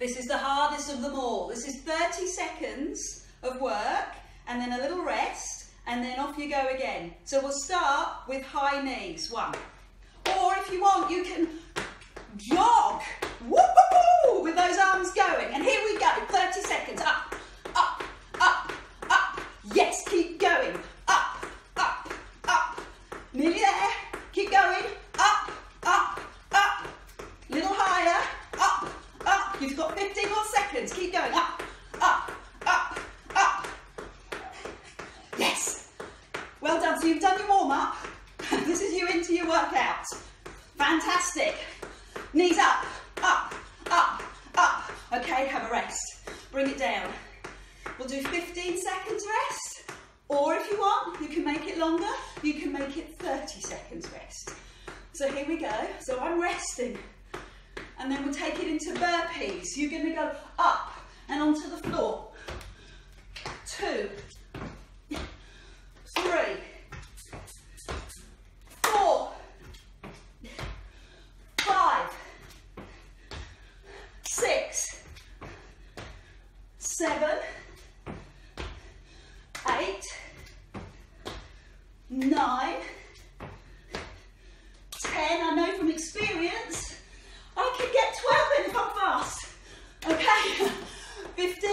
This is the hardest of them all. This is 30 seconds of work and then a little rest and then off you go again. So we'll start with high knees, one. Or if you want, you can jog with those arms going. And here we go, 30 seconds, up, up, up, up. Yes, keep going, up, up, up. Nearly there, keep going, up, up, up. Little higher, up, up. You've got 15 more seconds, keep going, up, up, up, up. Yes. Well done, so you've done your warm up. this is you into your workout. Fantastic. Knees up, up, up, up. Okay, have a rest. Bring it down. We'll do 15 seconds rest. Or if you want, you can make it longer. You can make it 30 seconds rest. So here we go. So I'm resting. And then we'll take it into burpees. You're going to go up and onto the floor. Two, three, four, five, six, seven, eight, nine, ten. I know from experience I can get 12 in if I'm fast. Okay, 15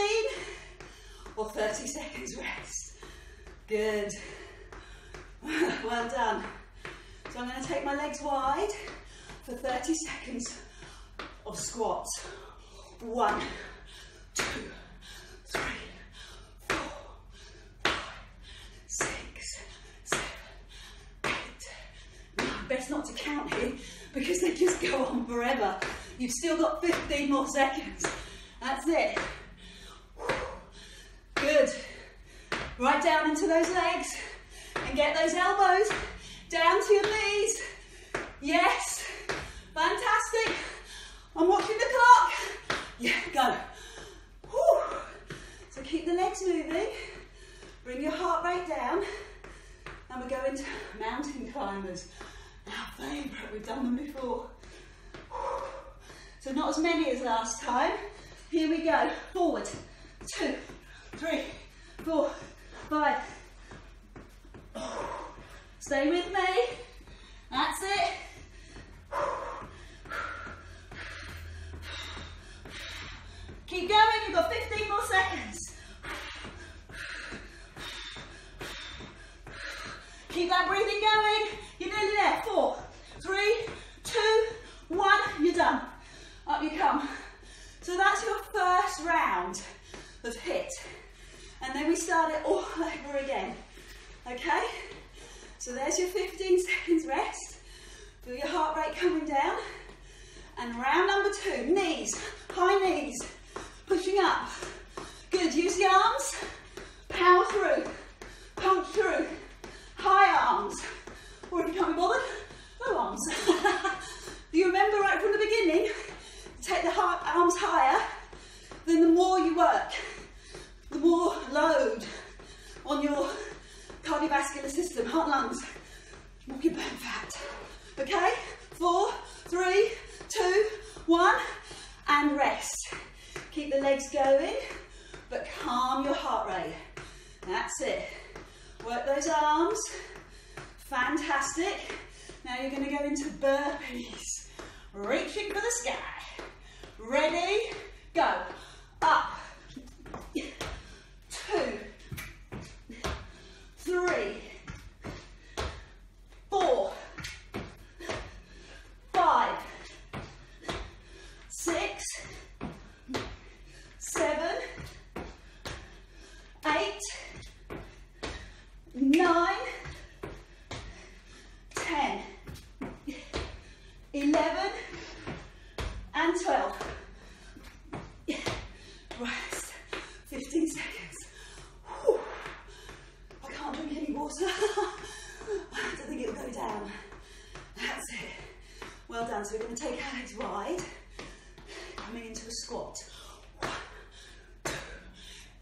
or 30 seconds rest. Good. Well done. So I'm going to take my legs wide for 30 seconds of squats. One, two, three, four, five, six, seven, eight, nine. Best not to count here because they just go on forever. You've still got 15 more seconds. That's it. Good. Right down into those legs and get those elbows down to your knees. Yes. Fantastic. I'm watching the clock. Yeah, go. Whew. So keep the legs moving. Bring your heart rate down. And we're going to mountain climbers. Our favourite, we've done them before. So not as many as last time. Here we go. Forward. Two, three, four, five. Stay with me. That's it. Keep going, you've got 15 more seconds. Keep that breathing going. You're nearly there. Four, three, two, one. You're done. Up you come. So that's your first round of HIIT. And then we start it all over again. Okay? So there's your 15 seconds rest. Feel your heart rate coming down. And round number two, knees, high knees, pushing up. Good, use the arms, power through, punch through, high arms. Or if you can't be bothered, low arms. Do you remember right from the beginning, take the arms higher, then the more you work, more load on your cardiovascular system, heart, lungs, more you burn fat. Okay? Four, three, two, one, and rest. Keep the legs going, but calm your heart rate. That's it. Work those arms. Fantastic. Now you're going to go into burpees. Reaching for the sky. Ready? Go. Up. Three. Four. Five. Six. Seven. Eight. Nine. Ten. Eleven. And twelve. Rest. 15 seconds. Whew. I can't drink any water. I don't think it'll go down. That's it. Well done. So we're going to take our legs wide, coming into a squat.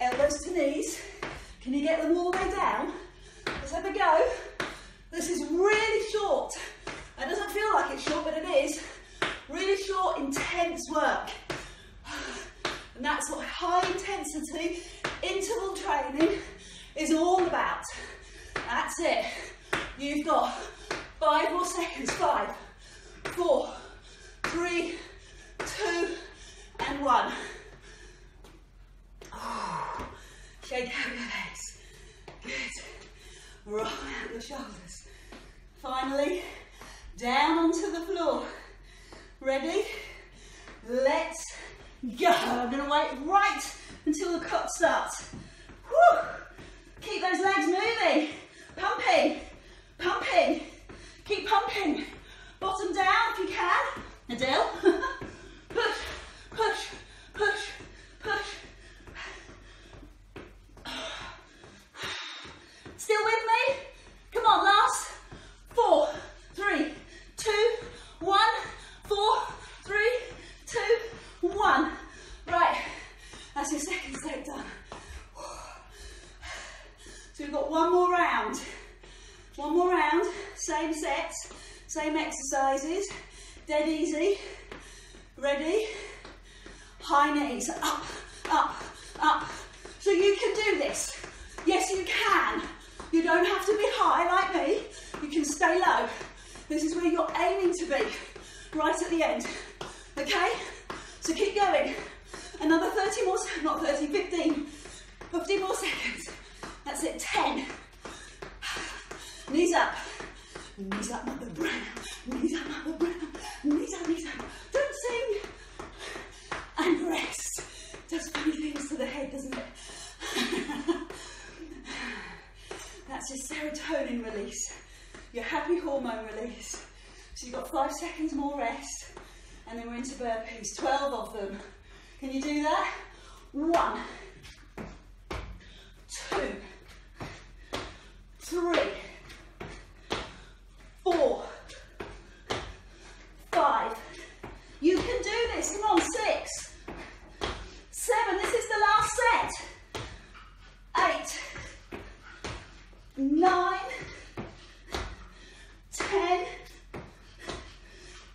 Elbows to knees. Can you get them all the way down? Let's have a go. This is really short. It doesn't feel like it's short, but it is. Really short, intense work. And that's what high intensity interval training is all about. That's it. You've got five more seconds. Five, four, three, two, and one. Shake out your legs. Good. Roll out your shoulders. Finally, down onto the floor. Ready? Let's go. I'm going to wait right until the clock starts. Keep those legs moving. Pumping. Pumping. Keep pumping. Bottom down if you can. Adele. push, push, push, push. Still with me? Come on, last. Four, three, two, one. Four, three, two, one. Right, that's your second set done. So we've got one more round. One more round, same sets, same exercises, dead easy. Ready? High knees, up, up, up. So you can do this. Yes, you can. You don't have to be high like me. You can stay low. This is where you're aiming to be, right at the end. Okay? So keep going. Another 30 more, not 30, 15. 15 more seconds. That's it, 10. Knees up. Knees up, Mother Brown. Knees up, Mother Brown. Knees up, knees up. Don't sing. And rest. Does funny things to the head, doesn't it? That's your serotonin release. Your happy hormone release. Five seconds more rest. And then we're into burpees. 12 of them. Can you do that? One. Two. Three four, five. You can do this. Come on, six, seven. This is the last set. Eight, nine, ten,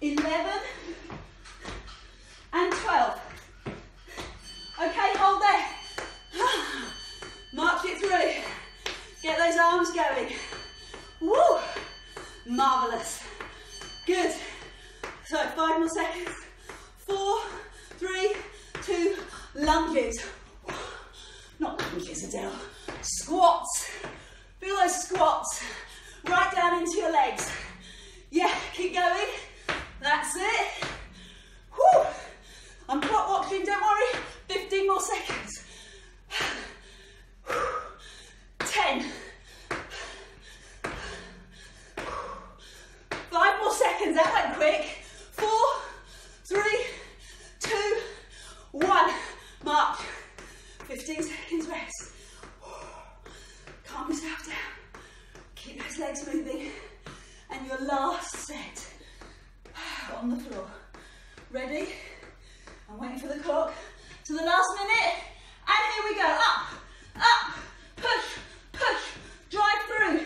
eleven, and twelve. Okay, hold there. March it through. Get those arms going. Woo! Marvellous. Good. So five more seconds. Four, three, two, lunges. Not lunges, Adele. Squats. Feel those squats. Right down into your legs. Yeah, keep going. That's it. Whew. I'm clock watching, don't worry. 15 more seconds. 10. Five more seconds, that went quick. Four, three, two, one. March. 15 seconds rest. Calm yourself down. Keep those legs moving. And your last set on the floor. Ready? I'm waiting for the clock. To the last minute. And here we go. Up, up, push, push. Drive through.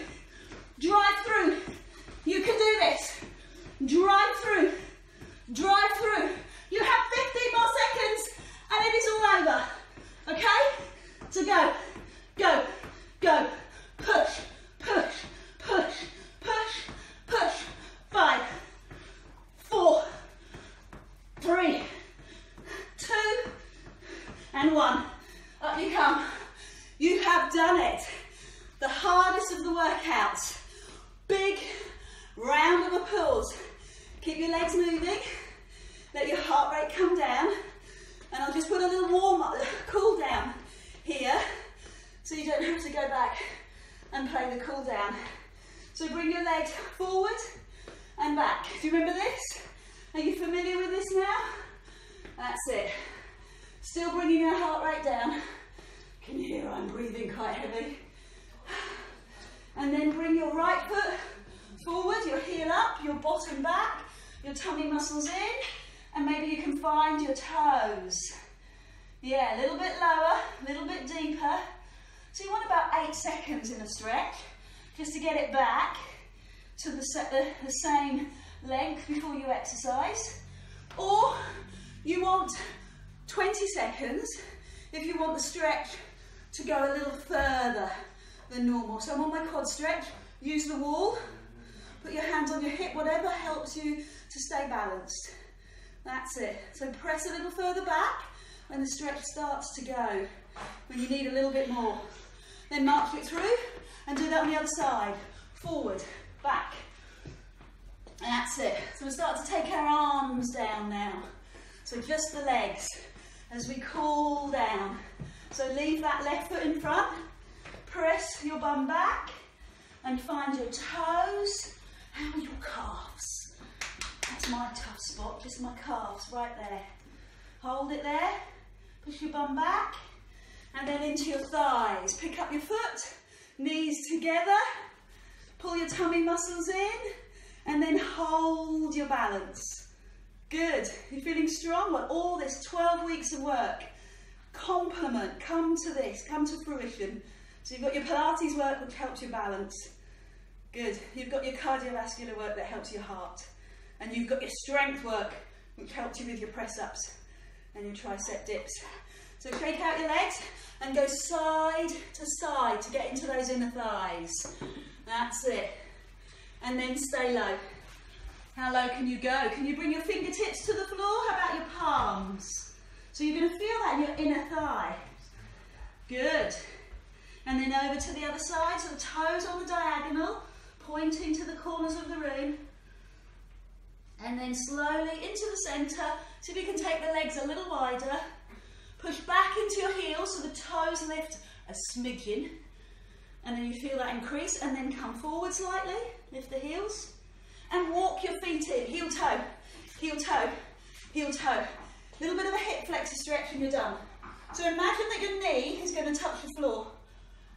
Drive through. You can do this. Drive through. Drive through. You have 15 more seconds and it is all over. Okay? So go, go, go. Push, push, push, push, push. Five, four, three, two, and one. Up you come. You have done it. The hardest of the workouts. Big round of applause. Keep your legs moving. Let your heart rate come down. And I'll just put a little warm up, cool down here. So you don't have to go back and play the cool down. So bring your legs forward and back. Do you remember this? Are you familiar with this now? That's it. Still bringing your heart rate down. Can hear I'm breathing quite heavy? And then bring your right foot forward, your heel up, your bottom back, your tummy muscles in, and maybe you can find your toes. Yeah, a little bit lower, a little bit deeper. So you want about eight seconds in a stretch, just to get it back to the, the, the same length before you exercise. Or you want 20 seconds if you want the stretch to go a little further than normal. So I'm on my quad stretch, use the wall, put your hands on your hip, whatever helps you to stay balanced. That's it. So press a little further back when the stretch starts to go, when you need a little bit more. Then march it through and do that on the other side. Forward, back. And that's it. So we'll start to take our arms down now. So just the legs as we cool down. So leave that left foot in front, press your bum back and find your toes and your calves. That's my tough spot, just my calves right there. Hold it there, push your bum back and then into your thighs. Pick up your foot, knees together, pull your tummy muscles in and then hold your balance. Good. You're feeling strong? Well, all this 12 weeks of work, complement, come to this, come to fruition. So you've got your Pilates work, which helps your balance. Good. You've got your cardiovascular work that helps your heart. And you've got your strength work, which helps you with your press ups and your tricep dips. So shake out your legs and go side to side to get into those inner thighs. That's it. And then stay low. How low can you go? Can you bring your fingertips to the floor? How about your palms? So you're going to feel that in your inner thigh. Good. And then over to the other side, so the toes on the diagonal, pointing to the corners of the room. And then slowly into the centre. See if you can take the legs a little wider. Push back into your heels so the toes lift a smidgen. And then you feel that increase and then come forward slightly, lift the heels and walk your feet in, heel toe, heel toe, heel toe. Little bit of a hip flexor stretch and you're done. So imagine that your knee is going to touch the floor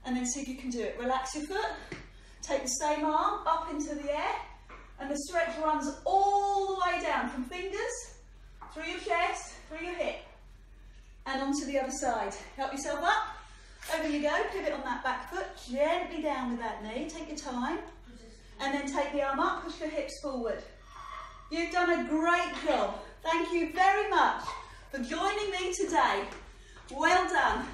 and then see if you can do it. Relax your foot, take the same arm up into the air and the stretch runs all the way down from fingers through your chest, through your hip and onto the other side. Help yourself up. Over you go, pivot on that back foot, gently down with that knee, take your time. And then take the arm up, push your hips forward. You've done a great job. Thank you very much for joining me today. Well done.